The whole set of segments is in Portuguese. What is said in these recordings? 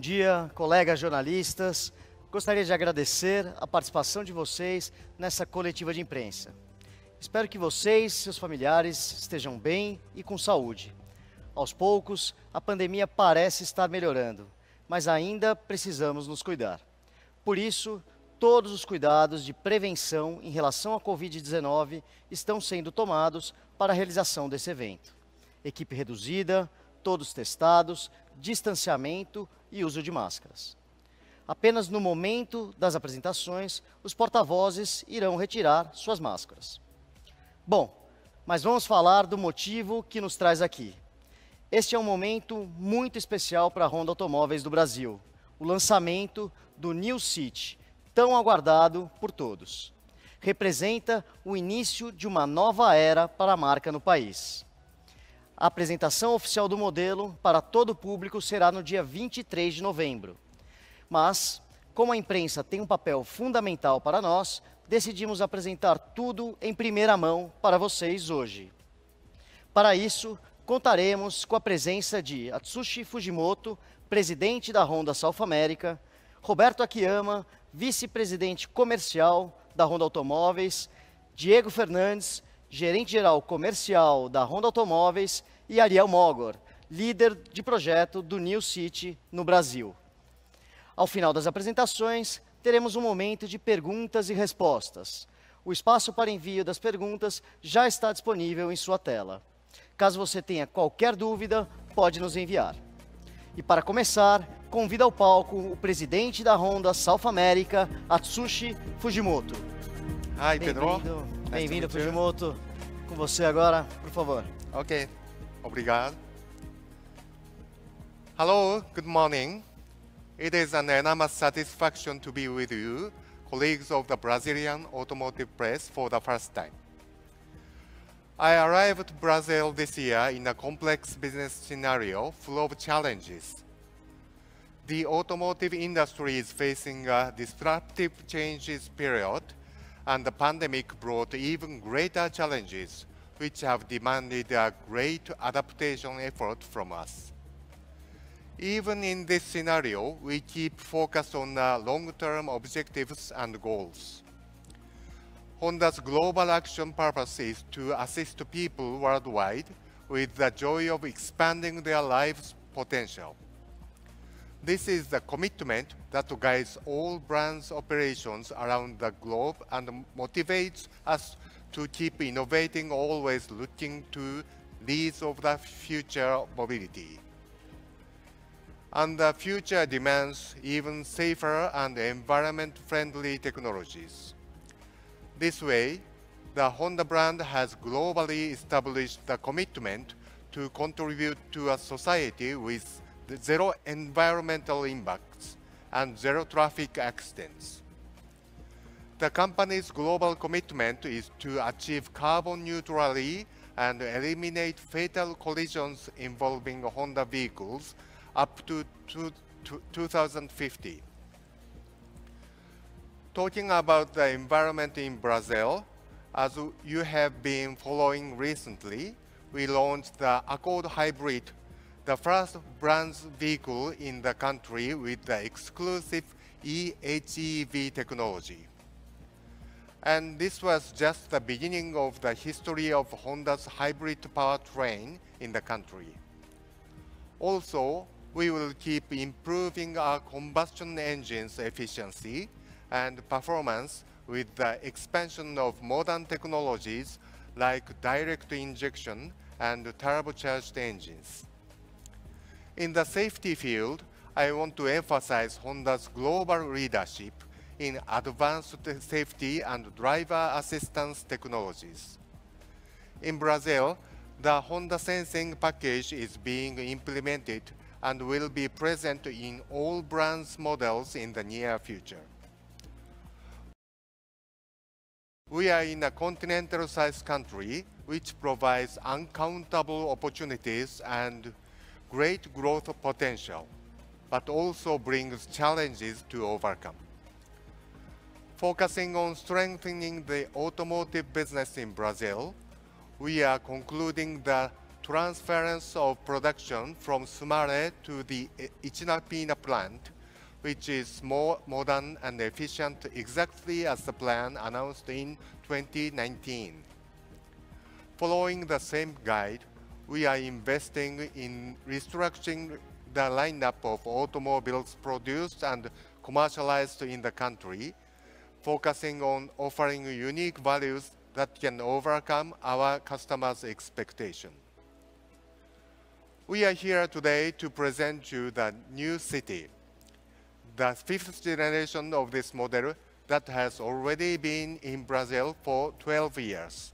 dia, colegas jornalistas. Gostaria de agradecer a participação de vocês nessa coletiva de imprensa. Espero que vocês seus familiares estejam bem e com saúde. Aos poucos, a pandemia parece estar melhorando, mas ainda precisamos nos cuidar. Por isso, todos os cuidados de prevenção em relação à Covid-19 estão sendo tomados para a realização desse evento. Equipe reduzida, todos testados, distanciamento e uso de máscaras. Apenas no momento das apresentações, os porta-vozes irão retirar suas máscaras. Bom, mas vamos falar do motivo que nos traz aqui. Este é um momento muito especial para a Honda Automóveis do Brasil, o lançamento do New City, tão aguardado por todos. Representa o início de uma nova era para a marca no país. A apresentação oficial do modelo para todo o público será no dia 23 de novembro mas, como a imprensa tem um papel fundamental para nós, decidimos apresentar tudo em primeira mão para vocês hoje. Para isso, contaremos com a presença de Atsushi Fujimoto, presidente da Honda South America, Roberto Akiyama, vice-presidente comercial da Honda Automóveis, Diego Fernandes, gerente-geral comercial da Honda Automóveis e Ariel Mogor, líder de projeto do New City no Brasil. Ao final das apresentações, teremos um momento de perguntas e respostas. O espaço para envio das perguntas já está disponível em sua tela. Caso você tenha qualquer dúvida, pode nos enviar. E para começar, convido ao palco o presidente da Honda South America, Atsushi Fujimoto. Hi, Pedro. Bem-vindo, bem-vindo Fujimoto. Com você agora, por favor. Ok, obrigado. Hello, good morning. It is an enormous satisfaction to be with you, colleagues of the Brazilian automotive press, for the first time. I arrived to Brazil this year in a complex business scenario full of challenges. The automotive industry is facing a disruptive changes period, and the pandemic brought even greater challenges, which have demanded a great adaptation effort from us. Even in this scenario, we keep focused on long-term objectives and goals. Honda's global action purpose is to assist people worldwide with the joy of expanding their lives' potential. This is the commitment that guides all brands' operations around the globe and motivates us to keep innovating, always looking to leads of the future mobility and the future demands even safer and environment-friendly technologies. This way, the Honda brand has globally established the commitment to contribute to a society with zero environmental impacts and zero traffic accidents. The company's global commitment is to achieve carbon neutrality and eliminate fatal collisions involving Honda vehicles up to, to, to 2050. Talking about the environment in Brazil, as you have been following recently, we launched the Accord Hybrid, the first brand's vehicle in the country with the exclusive eHEV technology. And this was just the beginning of the history of Honda's hybrid powertrain in the country. Also, we will keep improving our combustion engine's efficiency and performance with the expansion of modern technologies like direct injection and turbocharged engines. In the safety field, I want to emphasize Honda's global leadership in advanced safety and driver assistance technologies. In Brazil, the Honda Sensing package is being implemented and will be present in all brands models in the near future. We are in a continental-sized country which provides uncountable opportunities and great growth potential, but also brings challenges to overcome. Focusing on strengthening the automotive business in Brazil, we are concluding the transference of production from Sumare to the Ichinapina plant, which is more modern and efficient exactly as the plan announced in 2019. Following the same guide, we are investing in restructuring the lineup of automobiles produced and commercialized in the country, focusing on offering unique values that can overcome our customers' expectation. We are here today to present you the new City, the fifth generation of this model that has already been in Brazil for 12 years.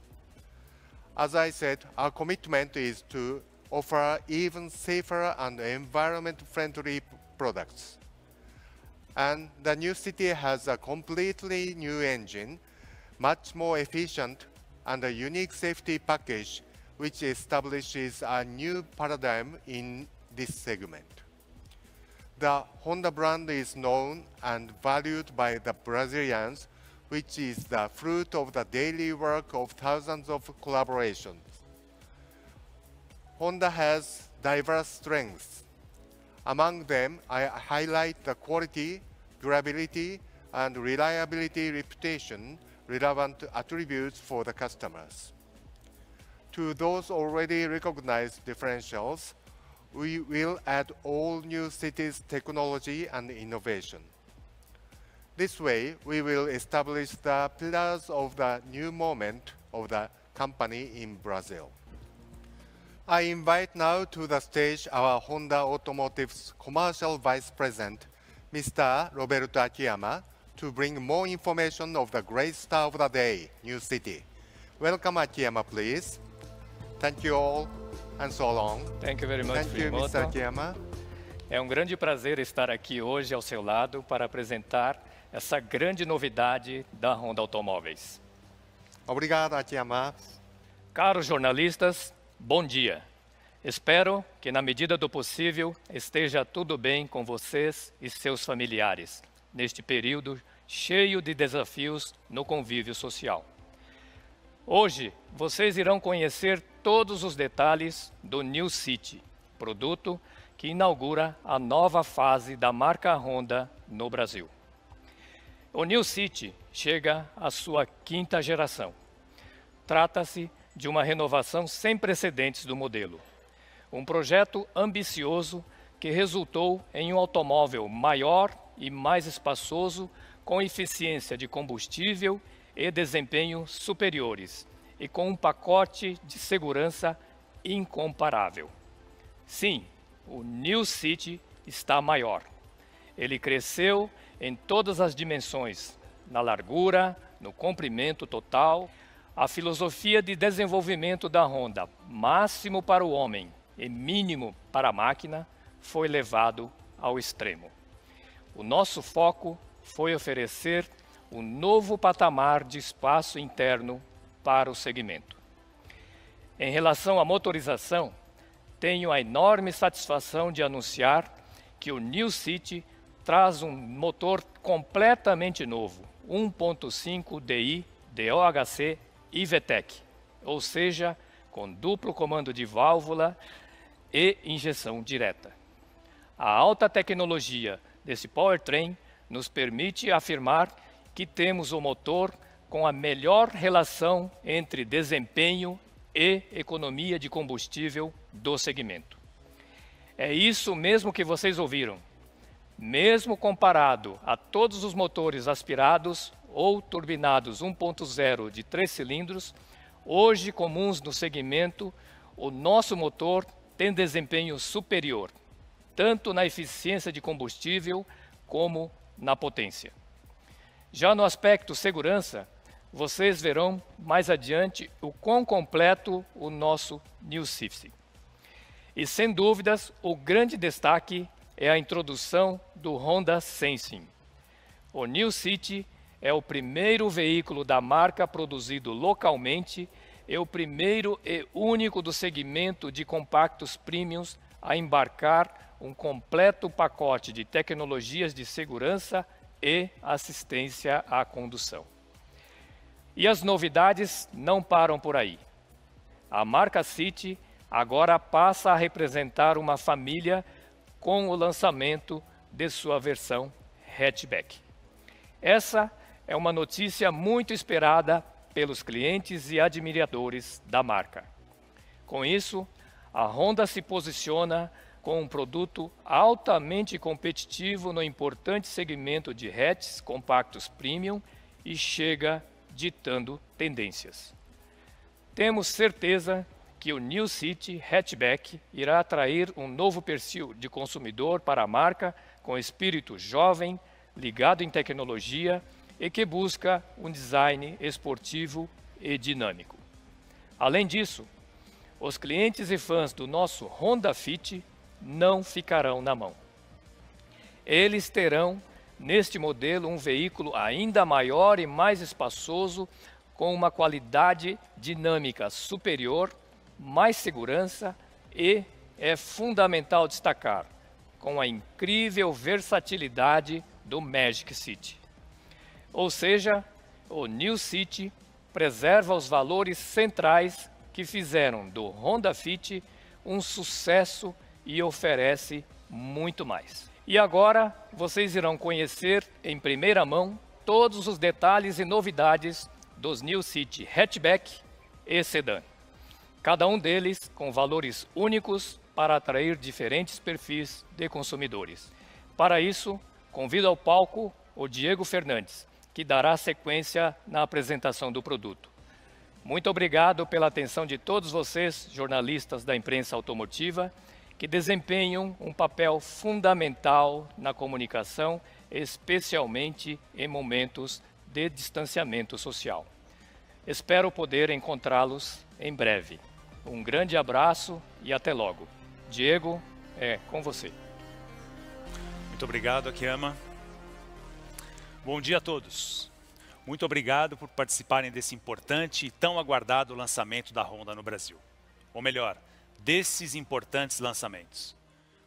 As I said, our commitment is to offer even safer and environment-friendly products. And the new City has a completely new engine, much more efficient, and a unique safety package, which establishes a new paradigm in this segment. The Honda brand is known and valued by the Brazilians which is the fruit of the daily work of thousands of collaborations. Honda has diverse strengths. Among them, I highlight the quality, durability, and reliability reputation relevant attributes for the customers. To those already recognized differentials, we will add all new cities technology and innovation. This way, we will establish the pillars of the new moment of the company in Brazil. I invite now to the stage our Honda Automotive's Commercial Vice President, Mr. Roberto Akiyama, to bring more information of the great star of the day, New City. Welcome, Akiyama, please. Thank you all, and so long. Thank you very much, Thank you, Mr. Akiyama. É um grande prazer estar aqui hoje ao seu lado para apresentar essa grande novidade da Honda Automóveis. Obrigado, Akiyama. Caros jornalistas, bom dia. Espero que, na medida do possível, esteja tudo bem com vocês e seus familiares neste período cheio de desafios no convívio social. Hoje, vocês irão conhecer todos os detalhes do New City, produto que inaugura a nova fase da marca Honda no Brasil. O New City chega à sua quinta geração. Trata-se de uma renovação sem precedentes do modelo. Um projeto ambicioso que resultou em um automóvel maior e mais espaçoso, com eficiência de combustível e desempenho superiores, e com um pacote de segurança incomparável. Sim, o New City está maior. Ele cresceu em todas as dimensões, na largura, no comprimento total. A filosofia de desenvolvimento da Honda, máximo para o homem e mínimo para a máquina, foi levado ao extremo. O nosso foco foi oferecer um novo patamar de espaço interno para o segmento. Em relação à motorização, tenho a enorme satisfação de anunciar que o New City traz um motor completamente novo, 1.5 DI DOHC IVTEC, ou seja, com duplo comando de válvula e injeção direta. A alta tecnologia desse powertrain nos permite afirmar que temos o motor com a melhor relação entre desempenho e economia de combustível do segmento. É isso mesmo que vocês ouviram mesmo comparado a todos os motores aspirados ou turbinados 1.0 de três cilindros, hoje comuns no segmento, o nosso motor tem desempenho superior, tanto na eficiência de combustível como na potência. Já no aspecto segurança, vocês verão mais adiante o quão completo o nosso New City. E sem dúvidas, o grande destaque é a introdução do Honda Sensing. O New City é o primeiro veículo da marca produzido localmente e o primeiro e único do segmento de compactos premiums a embarcar um completo pacote de tecnologias de segurança e assistência à condução. E as novidades não param por aí. A marca City agora passa a representar uma família com o lançamento de sua versão hatchback. Essa é uma notícia muito esperada pelos clientes e admiradores da marca. Com isso, a Honda se posiciona com um produto altamente competitivo no importante segmento de hatches compactos premium e chega ditando tendências. Temos certeza que o New City Hatchback irá atrair um novo perfil de consumidor para a marca com espírito jovem, ligado em tecnologia e que busca um design esportivo e dinâmico. Além disso, os clientes e fãs do nosso Honda Fit não ficarão na mão. Eles terão, neste modelo, um veículo ainda maior e mais espaçoso, com uma qualidade dinâmica superior, mais segurança e, é fundamental destacar, com a incrível versatilidade do Magic City. Ou seja, o New City preserva os valores centrais que fizeram do Honda Fit um sucesso e oferece muito mais. E agora vocês irão conhecer em primeira mão todos os detalhes e novidades dos New City Hatchback e Sedan. Cada um deles com valores únicos para atrair diferentes perfis de consumidores. Para isso, convido ao palco o Diego Fernandes, que dará sequência na apresentação do produto. Muito obrigado pela atenção de todos vocês, jornalistas da imprensa automotiva que desempenham um papel fundamental na comunicação, especialmente em momentos de distanciamento social. Espero poder encontrá-los em breve. Um grande abraço e até logo. Diego, é com você. Muito obrigado, Akiyama. Bom dia a todos. Muito obrigado por participarem desse importante e tão aguardado lançamento da Honda no Brasil. Ou melhor, desses importantes lançamentos.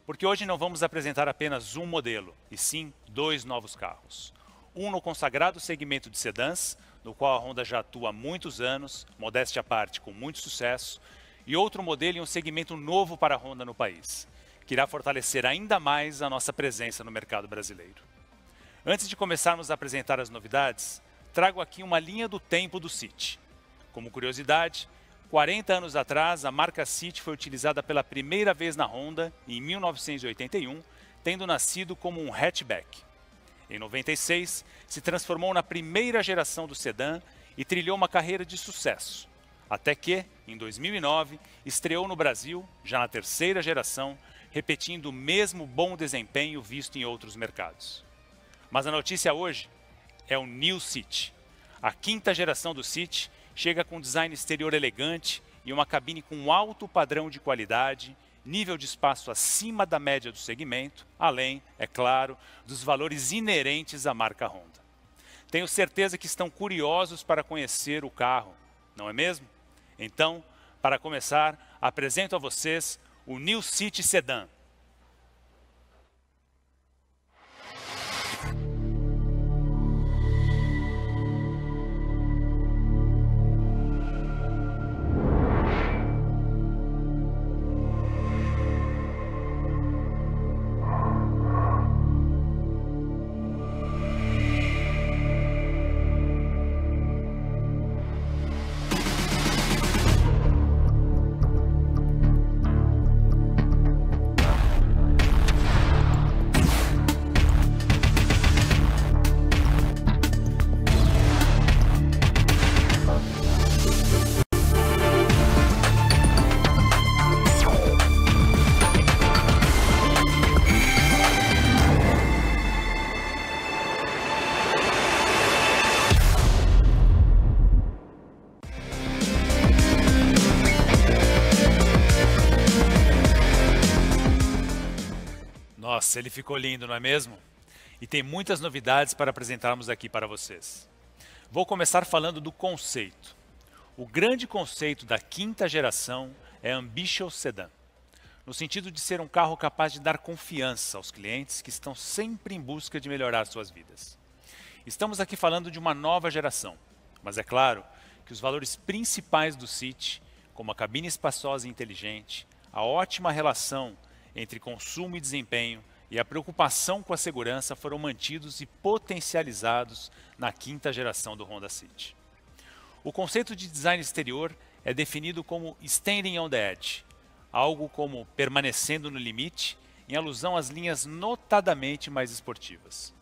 Porque hoje não vamos apresentar apenas um modelo, e sim dois novos carros. Um no consagrado segmento de sedãs, no qual a Honda já atua há muitos anos, modéstia à parte, com muito sucesso, e outro modelo em um segmento novo para a Honda no país, que irá fortalecer ainda mais a nossa presença no mercado brasileiro. Antes de começarmos a apresentar as novidades, trago aqui uma linha do tempo do City. Como curiosidade, 40 anos atrás, a marca City foi utilizada pela primeira vez na Honda, em 1981, tendo nascido como um hatchback. Em 96, se transformou na primeira geração do sedã e trilhou uma carreira de sucesso. Até que, em 2009, estreou no Brasil, já na terceira geração, repetindo o mesmo bom desempenho visto em outros mercados. Mas a notícia hoje é o New City, a quinta geração do City chega com design exterior elegante e uma cabine com alto padrão de qualidade, nível de espaço acima da média do segmento, além, é claro, dos valores inerentes à marca Honda. Tenho certeza que estão curiosos para conhecer o carro, não é mesmo? Então, para começar, apresento a vocês o New City Sedan. Nossa, ele ficou lindo, não é mesmo? E tem muitas novidades para apresentarmos aqui para vocês. Vou começar falando do conceito. O grande conceito da quinta geração é Ambitious Sedan, no sentido de ser um carro capaz de dar confiança aos clientes que estão sempre em busca de melhorar suas vidas. Estamos aqui falando de uma nova geração, mas é claro que os valores principais do City como a cabine espaçosa e inteligente, a ótima relação entre consumo e desempenho e a preocupação com a segurança foram mantidos e potencializados na quinta geração do Honda City. O conceito de design exterior é definido como standing on the edge, algo como permanecendo no limite, em alusão às linhas notadamente mais esportivas.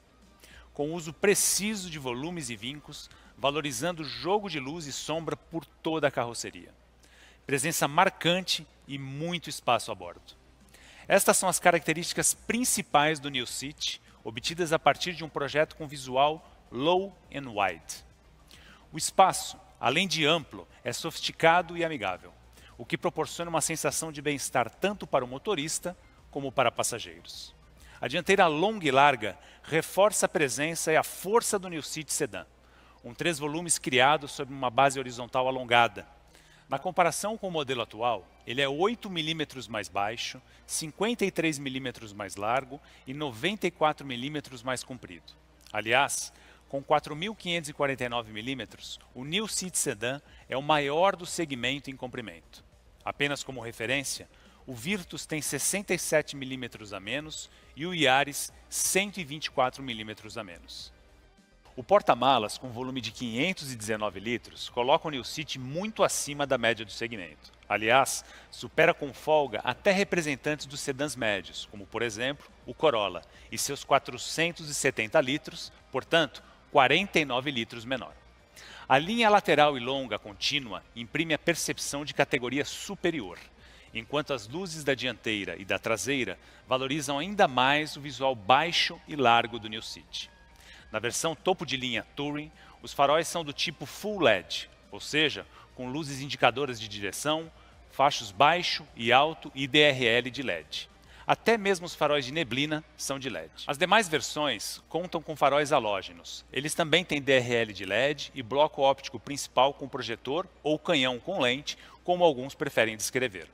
Com uso preciso de volumes e vincos, valorizando o jogo de luz e sombra por toda a carroceria. Presença marcante e muito espaço a bordo. Estas são as características principais do New City, obtidas a partir de um projeto com visual low and wide. O espaço, além de amplo, é sofisticado e amigável, o que proporciona uma sensação de bem-estar tanto para o motorista como para passageiros. A dianteira longa e larga reforça a presença e a força do New City Sedan, um três volumes criado sobre uma base horizontal alongada, na comparação com o modelo atual, ele é 8 milímetros mais baixo, 53 milímetros mais largo e 94 milímetros mais comprido. Aliás, com 4.549 milímetros, o New City Sedan é o maior do segmento em comprimento. Apenas como referência, o Virtus tem 67 milímetros a menos e o Yaris 124 milímetros a menos. O porta-malas, com volume de 519 litros, coloca o New City muito acima da média do segmento. Aliás, supera com folga até representantes dos sedãs médios, como por exemplo o Corolla, e seus 470 litros, portanto, 49 litros menor. A linha lateral e longa contínua imprime a percepção de categoria superior, enquanto as luzes da dianteira e da traseira valorizam ainda mais o visual baixo e largo do New City. Na versão topo de linha Touring, os faróis são do tipo Full LED, ou seja, com luzes indicadoras de direção, fachos baixo e alto e DRL de LED. Até mesmo os faróis de neblina são de LED. As demais versões contam com faróis halógenos. Eles também têm DRL de LED e bloco óptico principal com projetor ou canhão com lente, como alguns preferem descrever.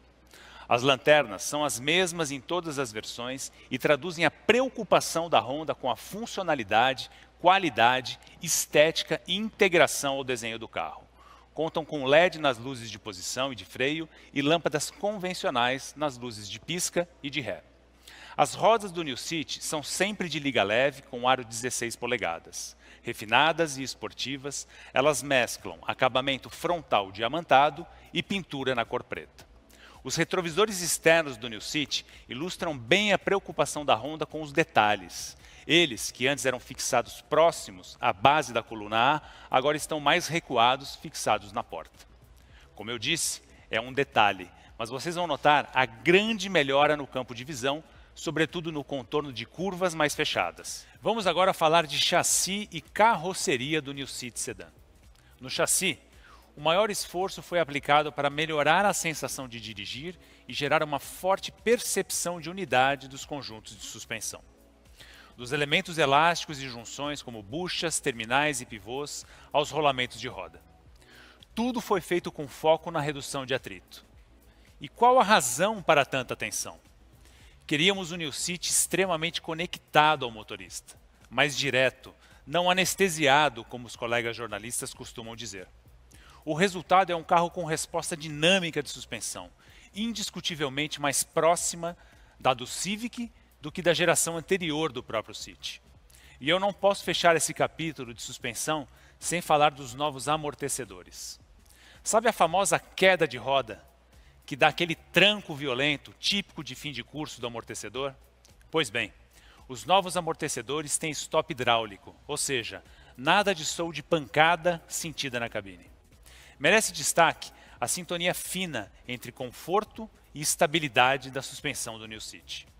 As lanternas são as mesmas em todas as versões e traduzem a preocupação da Honda com a funcionalidade, qualidade, estética e integração ao desenho do carro. Contam com LED nas luzes de posição e de freio e lâmpadas convencionais nas luzes de pisca e de ré. As rodas do New City são sempre de liga leve com aro 16 polegadas. Refinadas e esportivas, elas mesclam acabamento frontal diamantado e pintura na cor preta. Os retrovisores externos do New City ilustram bem a preocupação da Honda com os detalhes. Eles, que antes eram fixados próximos à base da coluna A, agora estão mais recuados, fixados na porta. Como eu disse, é um detalhe, mas vocês vão notar a grande melhora no campo de visão, sobretudo no contorno de curvas mais fechadas. Vamos agora falar de chassi e carroceria do New City Sedan. No chassi, o maior esforço foi aplicado para melhorar a sensação de dirigir e gerar uma forte percepção de unidade dos conjuntos de suspensão. Dos elementos elásticos e junções, como buchas, terminais e pivôs, aos rolamentos de roda. Tudo foi feito com foco na redução de atrito. E qual a razão para tanta atenção? Queríamos o New City extremamente conectado ao motorista, mais direto, não anestesiado, como os colegas jornalistas costumam dizer. O resultado é um carro com resposta dinâmica de suspensão, indiscutivelmente mais próxima da do Civic do que da geração anterior do próprio City. E eu não posso fechar esse capítulo de suspensão sem falar dos novos amortecedores. Sabe a famosa queda de roda, que dá aquele tranco violento típico de fim de curso do amortecedor? Pois bem, os novos amortecedores têm stop hidráulico, ou seja, nada de sol de pancada sentida na cabine. Merece destaque a sintonia fina entre conforto e estabilidade da suspensão do New City.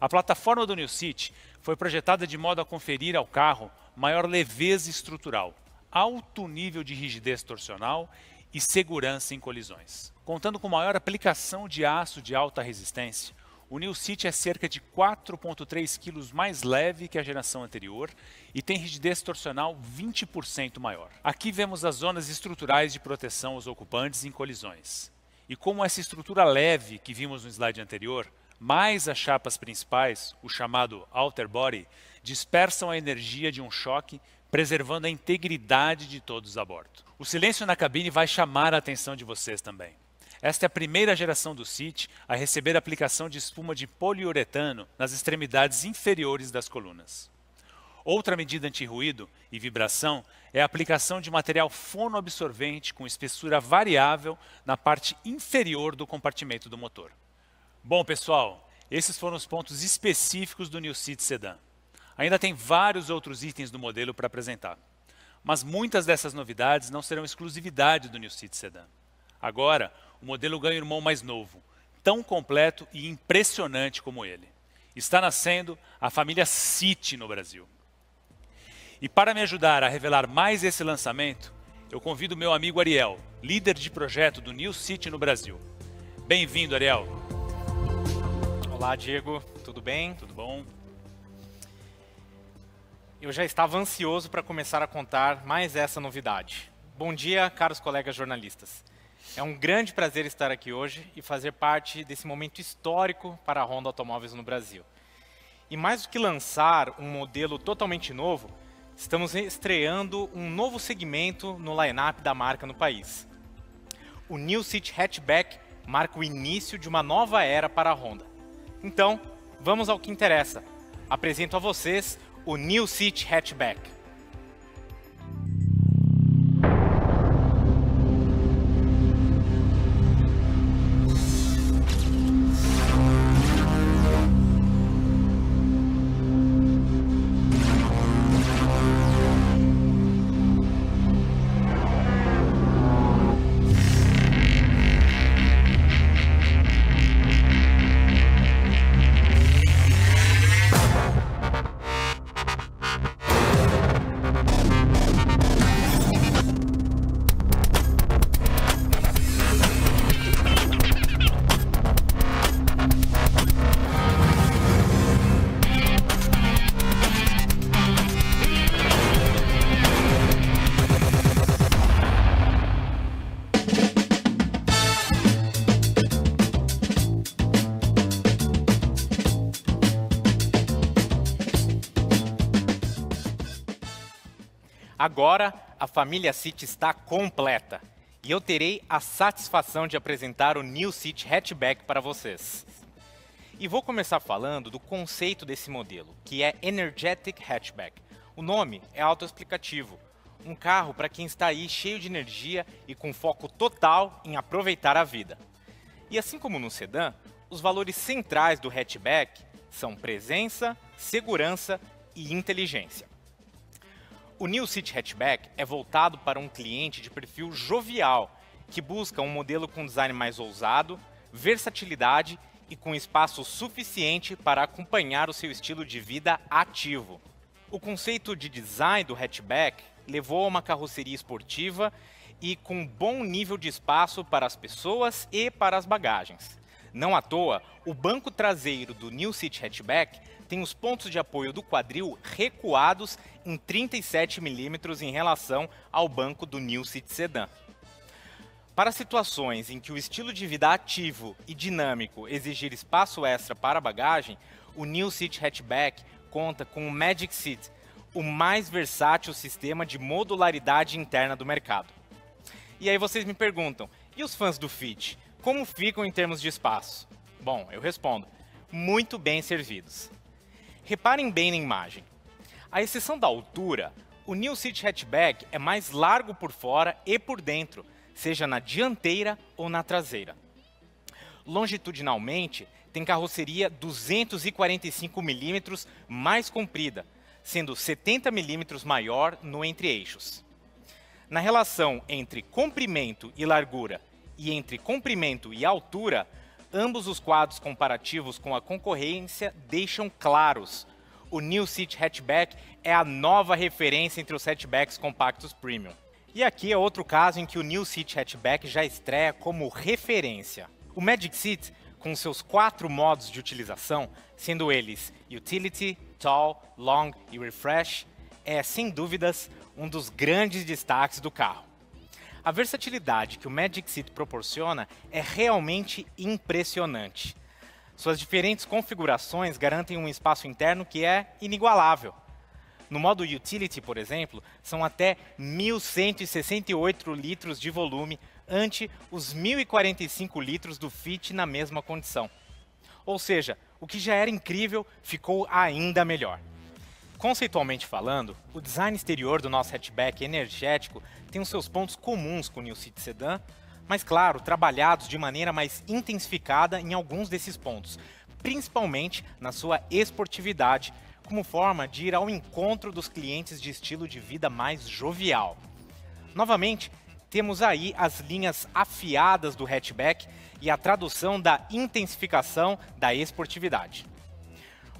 A plataforma do New City foi projetada de modo a conferir ao carro maior leveza estrutural, alto nível de rigidez torsional e segurança em colisões. Contando com maior aplicação de aço de alta resistência, o New City é cerca de 4,3 kg mais leve que a geração anterior e tem rigidez torsional 20% maior. Aqui vemos as zonas estruturais de proteção aos ocupantes em colisões. E como essa estrutura leve que vimos no slide anterior, mais as chapas principais, o chamado outer body, dispersam a energia de um choque, preservando a integridade de todos a bordo. O silêncio na cabine vai chamar a atenção de vocês também. Esta é a primeira geração do CIT a receber a aplicação de espuma de poliuretano nas extremidades inferiores das colunas. Outra medida anti-ruído e vibração é a aplicação de material fonoabsorvente com espessura variável na parte inferior do compartimento do motor. Bom, pessoal, esses foram os pontos específicos do New City Sedan. Ainda tem vários outros itens do modelo para apresentar. Mas muitas dessas novidades não serão exclusividade do New City Sedan. Agora, o modelo ganha um irmão mais novo, tão completo e impressionante como ele. Está nascendo a família City no Brasil. E para me ajudar a revelar mais esse lançamento, eu convido meu amigo Ariel, líder de projeto do New City no Brasil. Bem-vindo, Ariel. Olá, Diego. Tudo bem? Tudo bom? Eu já estava ansioso para começar a contar mais essa novidade. Bom dia, caros colegas jornalistas. É um grande prazer estar aqui hoje e fazer parte desse momento histórico para a Honda Automóveis no Brasil. E mais do que lançar um modelo totalmente novo, estamos estreando um novo segmento no line-up da marca no país. O New City Hatchback marca o início de uma nova era para a Honda. Então, vamos ao que interessa. Apresento a vocês o New City Hatchback. Agora a família City está completa e eu terei a satisfação de apresentar o New City Hatchback para vocês. E vou começar falando do conceito desse modelo, que é Energetic Hatchback. O nome é autoexplicativo. Um carro para quem está aí cheio de energia e com foco total em aproveitar a vida. E assim como no sedã, os valores centrais do hatchback são presença, segurança e inteligência. O New City Hatchback é voltado para um cliente de perfil jovial, que busca um modelo com design mais ousado, versatilidade e com espaço suficiente para acompanhar o seu estilo de vida ativo. O conceito de design do hatchback levou a uma carroceria esportiva e com bom nível de espaço para as pessoas e para as bagagens. Não à toa, o banco traseiro do New City Hatchback tem os pontos de apoio do quadril recuados em 37 milímetros em relação ao banco do New City Sedan. Para situações em que o estilo de vida ativo e dinâmico exigir espaço extra para bagagem, o New City Hatchback conta com o Magic Seat, o mais versátil sistema de modularidade interna do mercado. E aí vocês me perguntam, e os fãs do Fit, como ficam em termos de espaço? Bom, eu respondo, muito bem servidos. Reparem bem na imagem. À exceção da altura, o New City Hatchback é mais largo por fora e por dentro, seja na dianteira ou na traseira. Longitudinalmente, tem carroceria 245 mm mais comprida, sendo 70 mm maior no entre-eixos. Na relação entre comprimento e largura e entre comprimento e altura, ambos os quadros comparativos com a concorrência deixam claros. O New City Hatchback é a nova referência entre os hatchbacks compactos premium. E aqui é outro caso em que o New City Hatchback já estreia como referência. O Magic Seat, com seus quatro modos de utilização, sendo eles Utility, Tall, Long e Refresh, é sem dúvidas um dos grandes destaques do carro. A versatilidade que o Magic Seat proporciona é realmente impressionante. Suas diferentes configurações garantem um espaço interno que é inigualável. No modo Utility, por exemplo, são até 1.168 litros de volume ante os 1.045 litros do Fit na mesma condição. Ou seja, o que já era incrível ficou ainda melhor. Conceitualmente falando, o design exterior do nosso hatchback energético tem os seus pontos comuns com o New City Sedan, mas claro, trabalhados de maneira mais intensificada em alguns desses pontos, principalmente na sua esportividade, como forma de ir ao encontro dos clientes de estilo de vida mais jovial. Novamente, temos aí as linhas afiadas do hatchback e a tradução da intensificação da esportividade.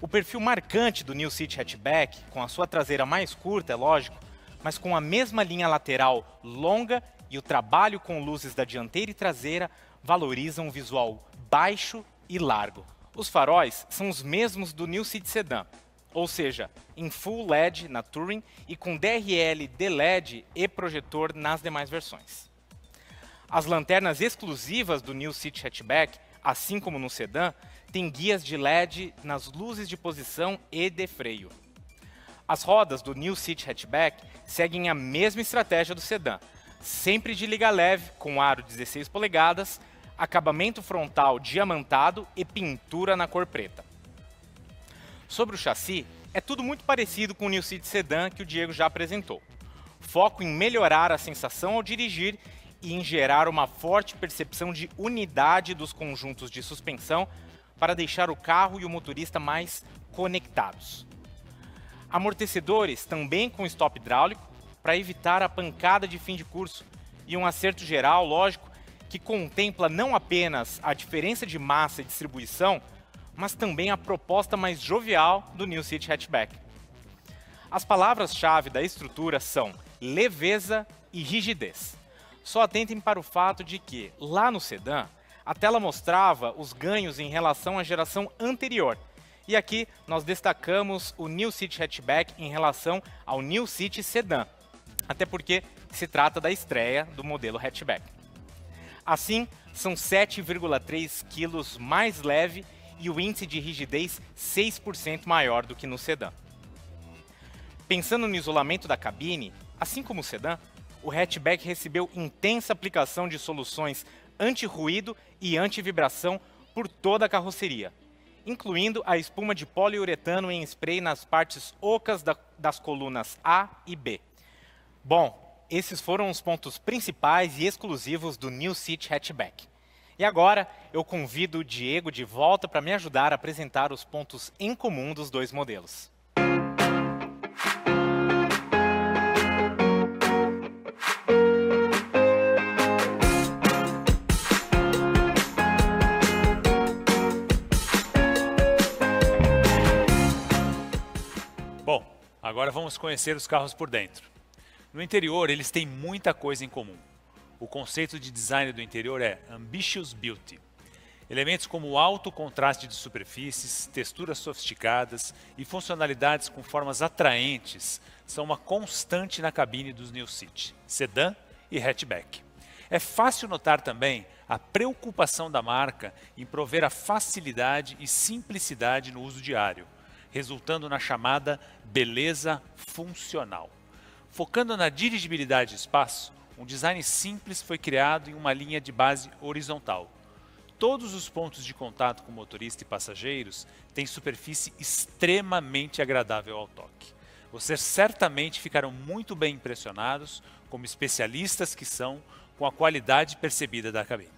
O perfil marcante do New City Hatchback, com a sua traseira mais curta, é lógico, mas com a mesma linha lateral longa e o trabalho com luzes da dianteira e traseira valorizam um visual baixo e largo. Os faróis são os mesmos do New City Sedan, ou seja, em Full LED na Touring e com DRL D-LED e projetor nas demais versões. As lanternas exclusivas do New City Hatchback, assim como no sedã, têm guias de LED nas luzes de posição e de freio. As rodas do New City Hatchback seguem a mesma estratégia do sedã, sempre de liga leve, com aro 16 polegadas, acabamento frontal diamantado e pintura na cor preta. Sobre o chassi, é tudo muito parecido com o New City Sedan que o Diego já apresentou. Foco em melhorar a sensação ao dirigir e em gerar uma forte percepção de unidade dos conjuntos de suspensão para deixar o carro e o motorista mais conectados. Amortecedores também com stop hidráulico para evitar a pancada de fim de curso e um acerto geral, lógico, que contempla não apenas a diferença de massa e distribuição, mas também a proposta mais jovial do New City Hatchback. As palavras-chave da estrutura são leveza e rigidez. Só atentem para o fato de que, lá no sedã, a tela mostrava os ganhos em relação à geração anterior. E aqui nós destacamos o New City Hatchback em relação ao New City Sedan, até porque se trata da estreia do modelo hatchback. Assim, são 7,3 quilos mais leve e o índice de rigidez 6% maior do que no sedã. Pensando no isolamento da cabine, assim como o sedã, o hatchback recebeu intensa aplicação de soluções anti-ruído e anti-vibração por toda a carroceria, incluindo a espuma de poliuretano em spray nas partes ocas da, das colunas A e B. Bom, esses foram os pontos principais e exclusivos do New City Hatchback. E agora eu convido o Diego de volta para me ajudar a apresentar os pontos em comum dos dois modelos. Agora vamos conhecer os carros por dentro. No interior, eles têm muita coisa em comum. O conceito de design do interior é Ambitious Beauty. Elementos como alto contraste de superfícies, texturas sofisticadas e funcionalidades com formas atraentes são uma constante na cabine dos New City, sedã e hatchback. É fácil notar também a preocupação da marca em prover a facilidade e simplicidade no uso diário, resultando na chamada beleza funcional. Focando na dirigibilidade de espaço, um design simples foi criado em uma linha de base horizontal. Todos os pontos de contato com motorista e passageiros têm superfície extremamente agradável ao toque. Vocês certamente ficaram muito bem impressionados, como especialistas que são, com a qualidade percebida da cabine.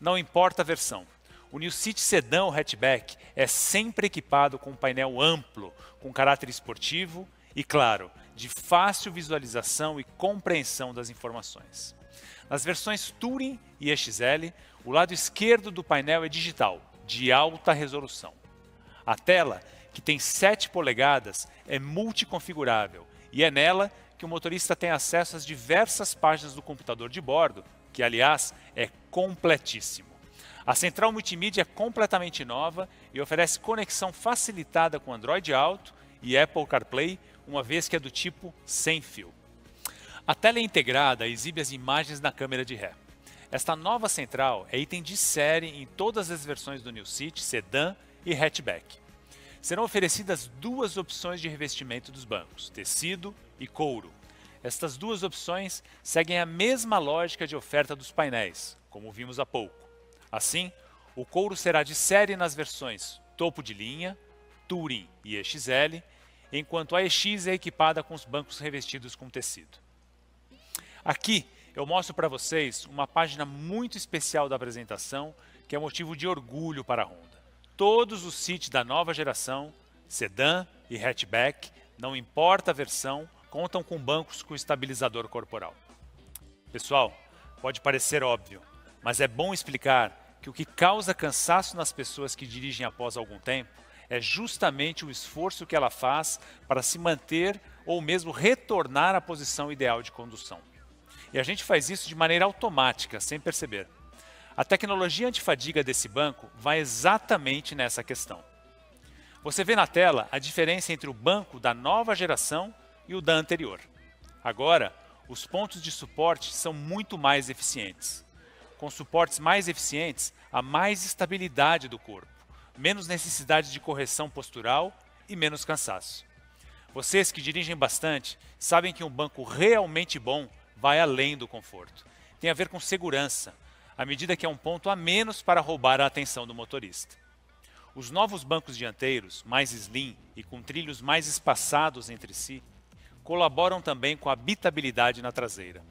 Não importa a versão, o New City Sedan ou hatchback é sempre equipado com um painel amplo, com caráter esportivo e, claro, de fácil visualização e compreensão das informações. Nas versões Touring e EXL, o lado esquerdo do painel é digital, de alta resolução. A tela, que tem 7 polegadas, é multiconfigurável e é nela que o motorista tem acesso às diversas páginas do computador de bordo, que, aliás, é completíssimo. A central multimídia é completamente nova e oferece conexão facilitada com Android Auto e Apple CarPlay uma vez que é do tipo sem fio. A tela integrada exibe as imagens na câmera de ré. Esta nova central é item de série em todas as versões do New City, sedã e hatchback. serão oferecidas duas opções de revestimento dos bancos, tecido e couro. Estas duas opções seguem a mesma lógica de oferta dos painéis, como vimos há pouco. Assim, o couro será de série nas versões topo de linha, Touring e EXL, enquanto a EX é equipada com os bancos revestidos com tecido. Aqui eu mostro para vocês uma página muito especial da apresentação, que é motivo de orgulho para a Honda. Todos os seats da nova geração, sedã e hatchback, não importa a versão, contam com bancos com estabilizador corporal. Pessoal, pode parecer óbvio, mas é bom explicar que o que causa cansaço nas pessoas que dirigem após algum tempo é justamente o esforço que ela faz para se manter ou mesmo retornar à posição ideal de condução. E a gente faz isso de maneira automática, sem perceber. A tecnologia antifadiga desse banco vai exatamente nessa questão. Você vê na tela a diferença entre o banco da nova geração e o da anterior. Agora, os pontos de suporte são muito mais eficientes. Com suportes mais eficientes, há mais estabilidade do corpo, menos necessidade de correção postural e menos cansaço. Vocês que dirigem bastante sabem que um banco realmente bom vai além do conforto. Tem a ver com segurança, à medida que é um ponto a menos para roubar a atenção do motorista. Os novos bancos dianteiros, mais slim e com trilhos mais espaçados entre si, colaboram também com a habitabilidade na traseira.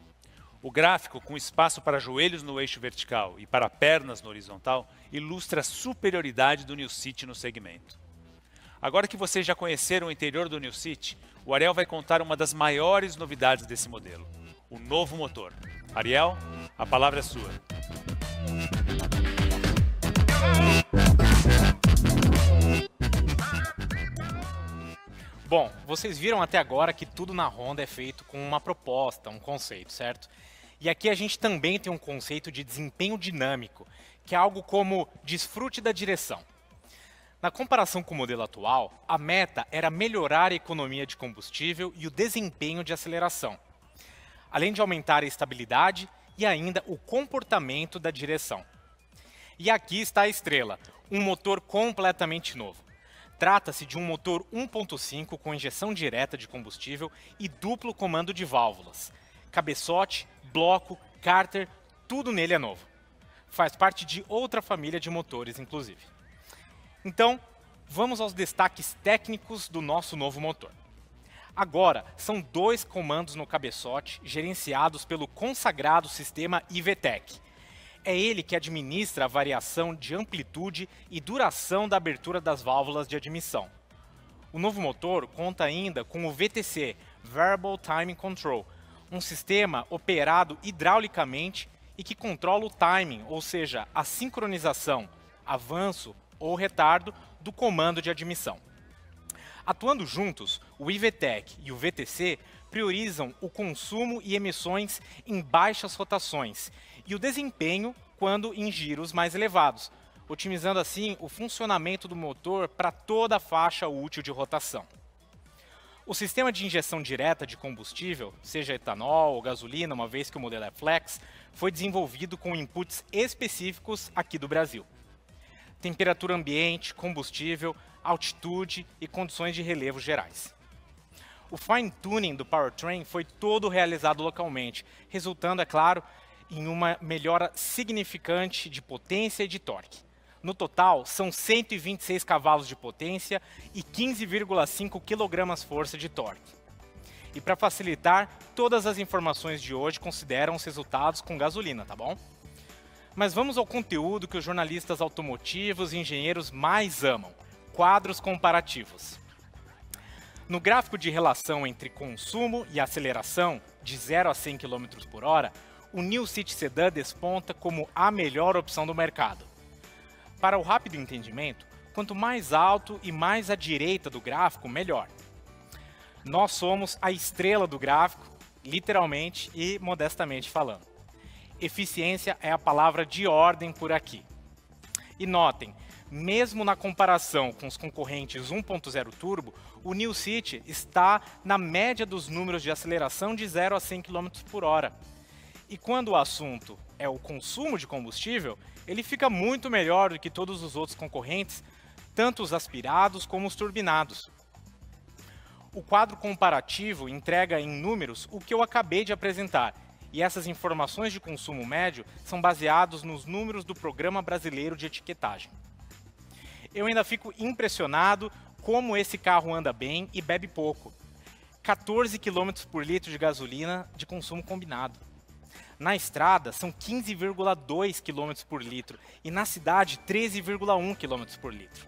O gráfico, com espaço para joelhos no eixo vertical e para pernas no horizontal, ilustra a superioridade do New City no segmento. Agora que vocês já conheceram o interior do New City, o Ariel vai contar uma das maiores novidades desse modelo o novo motor. Ariel, a palavra é sua. Bom, vocês viram até agora que tudo na Honda é feito com uma proposta, um conceito, certo? E aqui a gente também tem um conceito de desempenho dinâmico, que é algo como desfrute da direção. Na comparação com o modelo atual, a meta era melhorar a economia de combustível e o desempenho de aceleração além de aumentar a estabilidade e ainda o comportamento da direção. E aqui está a estrela, um motor completamente novo. Trata-se de um motor 1.5 com injeção direta de combustível e duplo comando de válvulas. Cabeçote, bloco, cárter, tudo nele é novo. Faz parte de outra família de motores, inclusive. Então, vamos aos destaques técnicos do nosso novo motor. Agora, são dois comandos no cabeçote gerenciados pelo consagrado sistema IVTEC. É ele que administra a variação de amplitude e duração da abertura das válvulas de admissão. O novo motor conta ainda com o VTC, Variable Timing Control, um sistema operado hidraulicamente e que controla o timing, ou seja, a sincronização, avanço ou retardo do comando de admissão. Atuando juntos, o IVTEC e o VTC priorizam o consumo e emissões em baixas rotações e o desempenho quando em giros mais elevados, otimizando assim o funcionamento do motor para toda a faixa útil de rotação. O sistema de injeção direta de combustível, seja etanol ou gasolina, uma vez que o modelo é flex, foi desenvolvido com inputs específicos aqui do Brasil. Temperatura ambiente, combustível, altitude e condições de relevo gerais. O fine-tuning do powertrain foi todo realizado localmente, resultando, é claro, em uma melhora significante de potência e de torque. No total, são 126 cavalos de potência e 15,5 kgf de torque. E para facilitar, todas as informações de hoje consideram os resultados com gasolina, tá bom? Mas vamos ao conteúdo que os jornalistas automotivos e engenheiros mais amam, quadros comparativos. No gráfico de relação entre consumo e aceleração, de 0 a 100 km por hora, o New City Sedan desponta como a melhor opção do mercado. Para o rápido entendimento, quanto mais alto e mais à direita do gráfico, melhor. Nós somos a estrela do gráfico, literalmente e modestamente falando. Eficiência é a palavra de ordem por aqui. E notem, mesmo na comparação com os concorrentes 1.0 turbo, o New City está na média dos números de aceleração de 0 a 100 km por hora. E quando o assunto é o consumo de combustível, ele fica muito melhor do que todos os outros concorrentes, tanto os aspirados como os turbinados. O quadro comparativo entrega em números o que eu acabei de apresentar, e essas informações de consumo médio são baseados nos números do Programa Brasileiro de Etiquetagem. Eu ainda fico impressionado como esse carro anda bem e bebe pouco. 14 km por litro de gasolina de consumo combinado. Na estrada, são 15,2 km por litro e na cidade, 13,1 km por litro.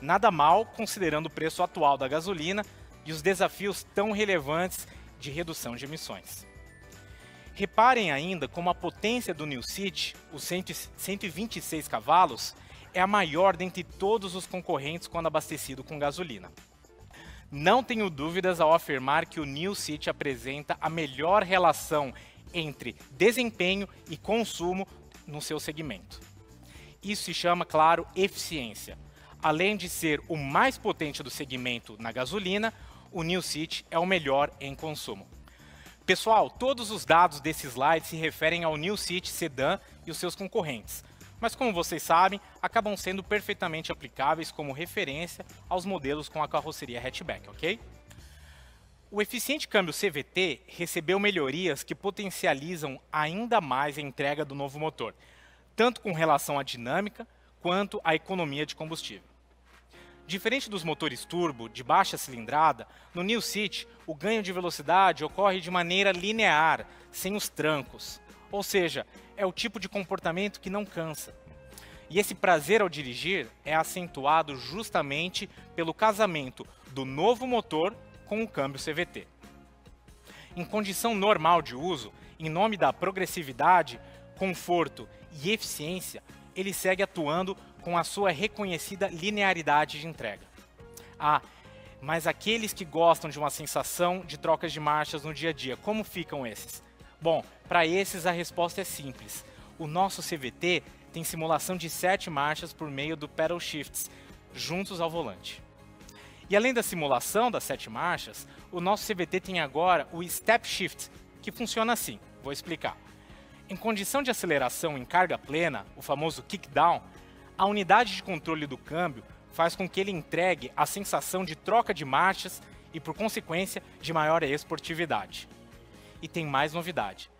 Nada mal, considerando o preço atual da gasolina e os desafios tão relevantes de redução de emissões. Reparem ainda como a potência do New City, os 126 cavalos, é a maior dentre todos os concorrentes quando abastecido com gasolina. Não tenho dúvidas ao afirmar que o New City apresenta a melhor relação entre desempenho e consumo no seu segmento. Isso se chama, claro, eficiência. Além de ser o mais potente do segmento na gasolina, o New City é o melhor em consumo. Pessoal, todos os dados desse slide se referem ao New City Sedan e os seus concorrentes, mas como vocês sabem, acabam sendo perfeitamente aplicáveis como referência aos modelos com a carroceria hatchback, ok? O eficiente câmbio CVT recebeu melhorias que potencializam ainda mais a entrega do novo motor, tanto com relação à dinâmica quanto à economia de combustível. Diferente dos motores turbo de baixa cilindrada, no New City o ganho de velocidade ocorre de maneira linear, sem os trancos. Ou seja, é o tipo de comportamento que não cansa. E esse prazer ao dirigir é acentuado justamente pelo casamento do novo motor com o câmbio CVT. Em condição normal de uso, em nome da progressividade, conforto e eficiência, ele segue atuando com a sua reconhecida linearidade de entrega. Ah, mas aqueles que gostam de uma sensação de trocas de marchas no dia a dia, como ficam esses? Bom, para esses a resposta é simples. O nosso CVT tem simulação de 7 marchas por meio do pedal shifts, juntos ao volante. E além da simulação das 7 marchas, o nosso CVT tem agora o step shift, que funciona assim. Vou explicar. Em condição de aceleração em carga plena, o famoso kickdown, a unidade de controle do câmbio faz com que ele entregue a sensação de troca de marchas e, por consequência, de maior esportividade. E tem mais novidade.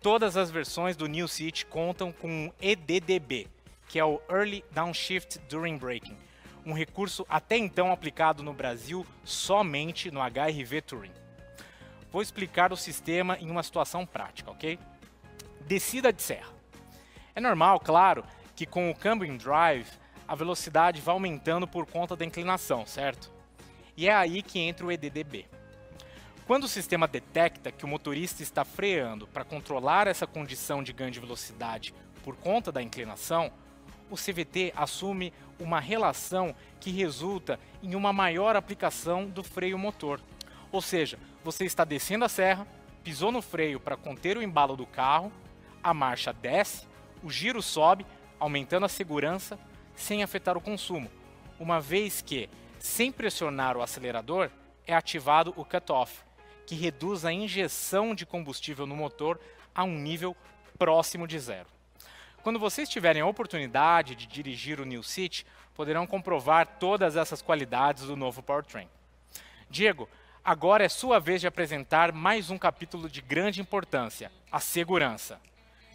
Todas as versões do New City contam com um EDDB, que é o Early Downshift During Braking, um recurso até então aplicado no Brasil somente no HRV Touring. Vou explicar o sistema em uma situação prática, ok? Descida de serra. É normal, claro, que com o câmbio em drive, a velocidade vai aumentando por conta da inclinação, certo? E é aí que entra o EDDB. Quando o sistema detecta que o motorista está freando para controlar essa condição de ganho de velocidade por conta da inclinação, o CVT assume uma relação que resulta em uma maior aplicação do freio motor. Ou seja, você está descendo a serra, pisou no freio para conter o embalo do carro, a marcha desce, o giro sobe, aumentando a segurança sem afetar o consumo, uma vez que, sem pressionar o acelerador, é ativado o cutoff, que reduz a injeção de combustível no motor a um nível próximo de zero. Quando vocês tiverem a oportunidade de dirigir o New City, poderão comprovar todas essas qualidades do novo powertrain. Diego, agora é sua vez de apresentar mais um capítulo de grande importância, a segurança.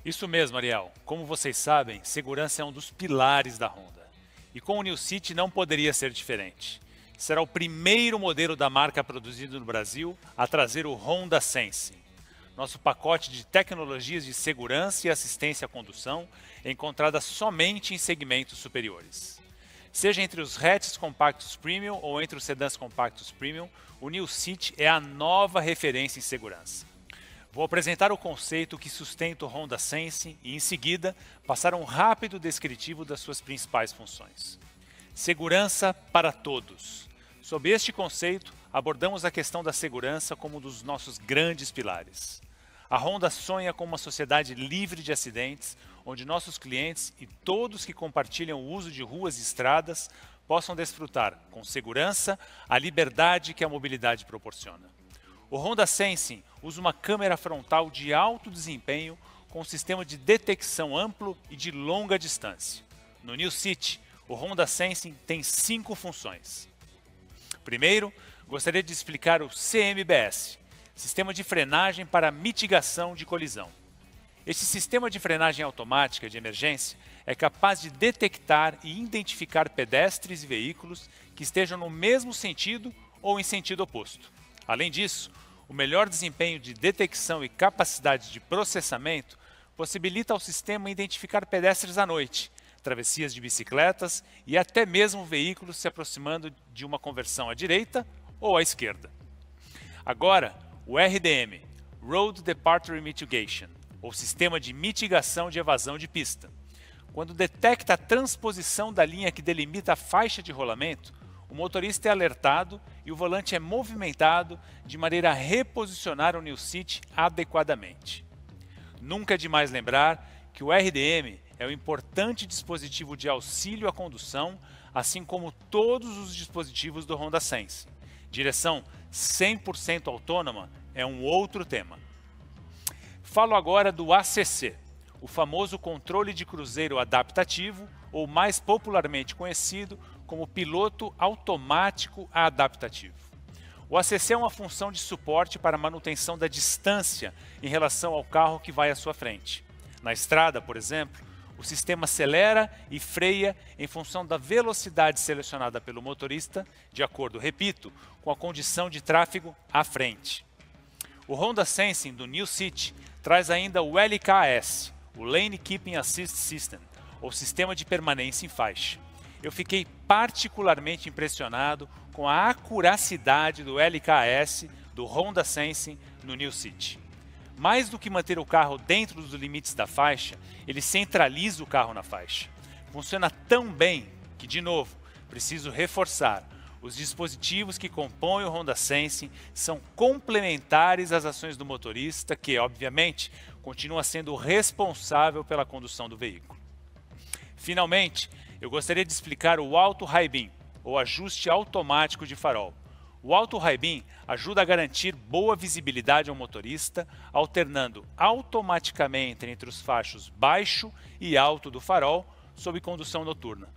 Isso mesmo, Ariel. Como vocês sabem, segurança é um dos pilares da Honda. E com o New City não poderia ser diferente será o primeiro modelo da marca produzido no Brasil a trazer o Honda Sense. Nosso pacote de tecnologias de segurança e assistência à condução encontrada somente em segmentos superiores. Seja entre os hatches compactos premium ou entre os sedãs compactos premium, o New City é a nova referência em segurança. Vou apresentar o conceito que sustenta o Honda Sense e, em seguida, passar um rápido descritivo das suas principais funções. Segurança para todos. Sob este conceito, abordamos a questão da segurança como um dos nossos grandes pilares. A Honda sonha com uma sociedade livre de acidentes, onde nossos clientes e todos que compartilham o uso de ruas e estradas possam desfrutar com segurança a liberdade que a mobilidade proporciona. O Honda Sensing usa uma câmera frontal de alto desempenho com um sistema de detecção amplo e de longa distância. No New City, o Honda Sensing tem cinco funções. Primeiro, gostaria de explicar o CMBS, Sistema de Frenagem para Mitigação de Colisão. Este sistema de frenagem automática de emergência é capaz de detectar e identificar pedestres e veículos que estejam no mesmo sentido ou em sentido oposto. Além disso, o melhor desempenho de detecção e capacidade de processamento possibilita ao sistema identificar pedestres à noite, travessias de bicicletas e até mesmo veículos se aproximando de uma conversão à direita ou à esquerda. Agora, o RDM, Road Departure Mitigation, ou Sistema de Mitigação de Evasão de Pista. Quando detecta a transposição da linha que delimita a faixa de rolamento, o motorista é alertado e o volante é movimentado de maneira a reposicionar o new seat adequadamente. Nunca é demais lembrar que o RDM é um importante dispositivo de auxílio à condução, assim como todos os dispositivos do Honda Sense. Direção 100% autônoma é um outro tema. Falo agora do ACC, o famoso controle de cruzeiro adaptativo, ou mais popularmente conhecido como piloto automático adaptativo. O ACC é uma função de suporte para manutenção da distância em relação ao carro que vai à sua frente. Na estrada, por exemplo, o sistema acelera e freia em função da velocidade selecionada pelo motorista, de acordo, repito, com a condição de tráfego à frente. O Honda Sensing do New City traz ainda o LKS, o Lane Keeping Assist System, ou Sistema de Permanência em Faixa. Eu fiquei particularmente impressionado com a acuracidade do LKS do Honda Sensing no New City. Mais do que manter o carro dentro dos limites da faixa, ele centraliza o carro na faixa. Funciona tão bem que, de novo, preciso reforçar os dispositivos que compõem o Honda Sensing são complementares às ações do motorista, que, obviamente, continua sendo responsável pela condução do veículo. Finalmente, eu gostaria de explicar o Auto High Beam, ou ajuste automático de farol. O High Beam ajuda a garantir boa visibilidade ao motorista, alternando automaticamente entre os fachos baixo e alto do farol sob condução noturna.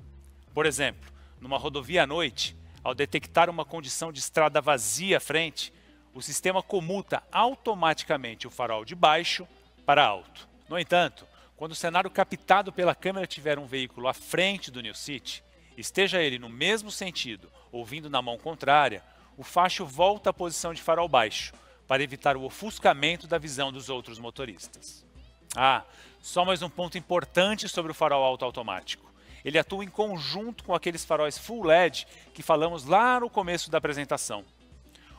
Por exemplo, numa rodovia à noite, ao detectar uma condição de estrada vazia à frente, o sistema comuta automaticamente o farol de baixo para alto. No entanto, quando o cenário captado pela câmera tiver um veículo à frente do New City, esteja ele no mesmo sentido ou vindo na mão contrária, o facho volta à posição de farol baixo, para evitar o ofuscamento da visão dos outros motoristas. Ah, só mais um ponto importante sobre o farol alto automático ele atua em conjunto com aqueles faróis full LED que falamos lá no começo da apresentação.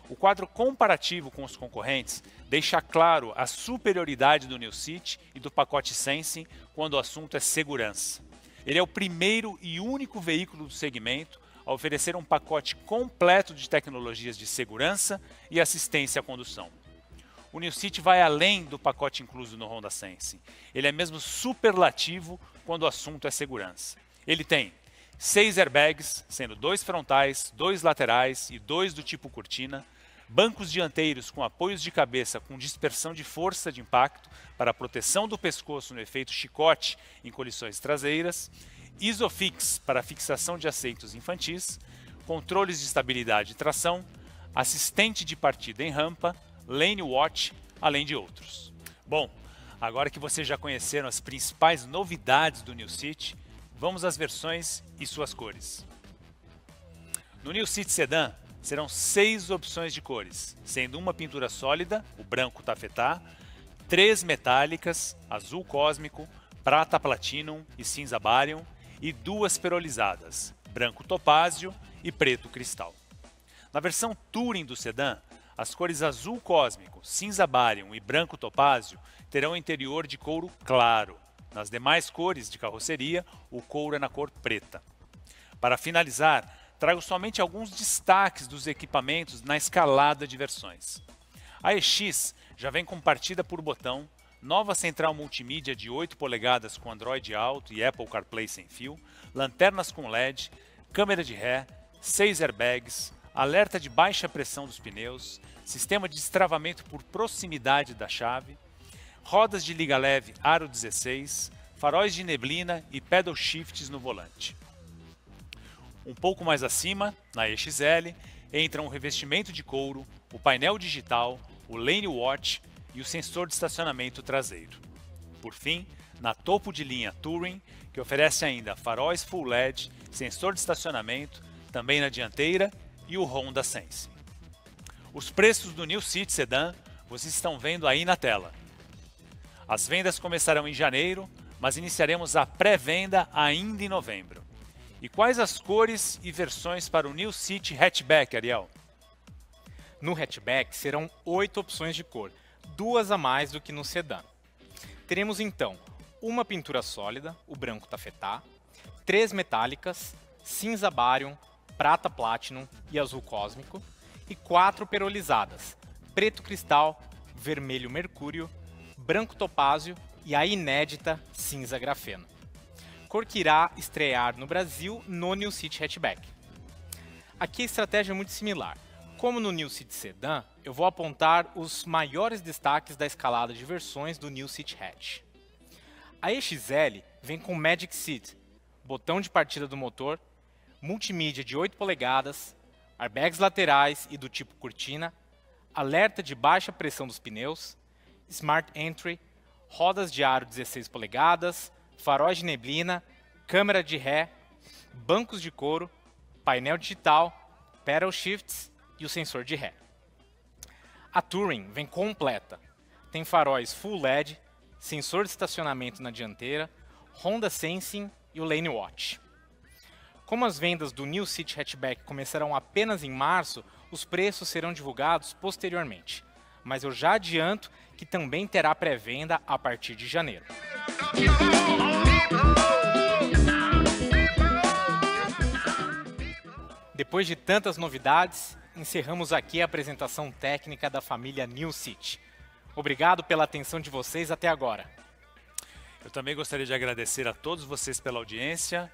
O quadro comparativo com os concorrentes deixa claro a superioridade do New City e do pacote Sensing quando o assunto é segurança. Ele é o primeiro e único veículo do segmento a oferecer um pacote completo de tecnologias de segurança e assistência à condução. O New City vai além do pacote incluso no Honda Sensing. Ele é mesmo superlativo quando o assunto é segurança. Ele tem seis airbags, sendo dois frontais, dois laterais e dois do tipo cortina, bancos dianteiros com apoios de cabeça com dispersão de força de impacto para proteção do pescoço no efeito chicote em colisões traseiras, Isofix para fixação de assentos infantis, controles de estabilidade e tração, assistente de partida em rampa, lane watch, além de outros. Bom, agora que vocês já conheceram as principais novidades do New City, Vamos às versões e suas cores. No New City Sedan, serão seis opções de cores, sendo uma pintura sólida, o branco tafetá, três metálicas, azul cósmico, prata platinum e cinza barium, e duas perolizadas, branco topázio e preto cristal. Na versão Touring do sedã, as cores azul cósmico, cinza barium e branco topázio terão interior de couro claro, nas demais cores de carroceria, o couro é na cor preta. Para finalizar, trago somente alguns destaques dos equipamentos na escalada de versões. A EX já vem com partida por botão, nova central multimídia de 8 polegadas com Android Auto e Apple CarPlay sem fio, lanternas com LED, câmera de ré, 6 airbags, alerta de baixa pressão dos pneus, sistema de destravamento por proximidade da chave, rodas de liga leve aro 16, faróis de neblina e pedal shifts no volante. Um pouco mais acima, na EXL, entram o revestimento de couro, o painel digital, o Lane Watch e o sensor de estacionamento traseiro. Por fim, na topo de linha Touring, que oferece ainda faróis Full LED, sensor de estacionamento, também na dianteira e o Honda Sense. Os preços do New City Sedan vocês estão vendo aí na tela. As vendas começarão em janeiro, mas iniciaremos a pré-venda ainda em novembro. E quais as cores e versões para o New City Hatchback, Ariel? No hatchback serão oito opções de cor, duas a mais do que no sedã. Teremos então uma pintura sólida, o branco tafetá, três metálicas, cinza barium, prata platinum e azul cósmico, e quatro perolizadas, preto cristal, vermelho mercúrio, branco topázio e a inédita cinza grafeno. Cor que irá estrear no Brasil no New City Hatchback. Aqui a estratégia é muito similar. Como no New City Sedan, eu vou apontar os maiores destaques da escalada de versões do New City Hatch. A EXL vem com Magic Seat, botão de partida do motor, multimídia de 8 polegadas, airbags laterais e do tipo cortina, alerta de baixa pressão dos pneus, Smart Entry, rodas de aro 16 polegadas, faróis de neblina, câmera de ré, bancos de couro, painel digital, pedal shifts e o sensor de ré. A Touring vem completa. Tem faróis Full LED, sensor de estacionamento na dianteira, Honda Sensing e o Lane Watch. Como as vendas do New City Hatchback começarão apenas em março, os preços serão divulgados posteriormente. Mas eu já adianto que também terá pré-venda a partir de janeiro. Depois de tantas novidades, encerramos aqui a apresentação técnica da família New City. Obrigado pela atenção de vocês até agora. Eu também gostaria de agradecer a todos vocês pela audiência